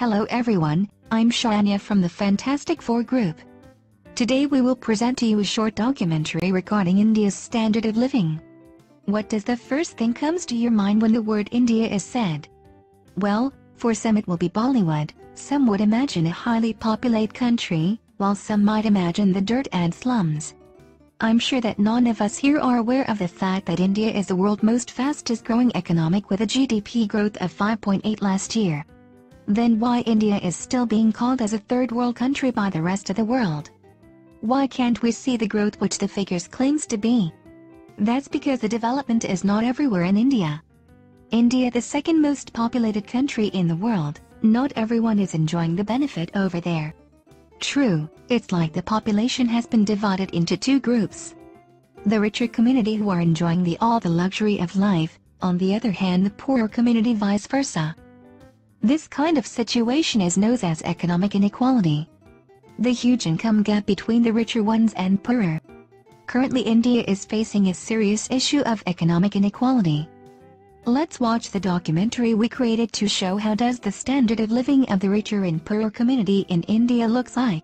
Hello everyone, I'm Shania from the Fantastic Four group. Today we will present to you a short documentary regarding India's standard of living. What does the first thing comes to your mind when the word India is said? Well, for some it will be Bollywood, some would imagine a highly populated country, while some might imagine the dirt and slums. I'm sure that none of us here are aware of the fact that India is the world's most fastest growing economic with a GDP growth of 5.8 last year. Then why India is still being called as a third world country by the rest of the world? Why can't we see the growth which the figures claims to be? That's because the development is not everywhere in India. India the second most populated country in the world, not everyone is enjoying the benefit over there. True, it's like the population has been divided into two groups. The richer community who are enjoying the all the luxury of life, on the other hand the poorer community vice versa. This kind of situation is known as economic inequality. The huge income gap between the richer ones and poorer. Currently India is facing a serious issue of economic inequality. Let's watch the documentary we created to show how does the standard of living of the richer and poorer community in India looks like.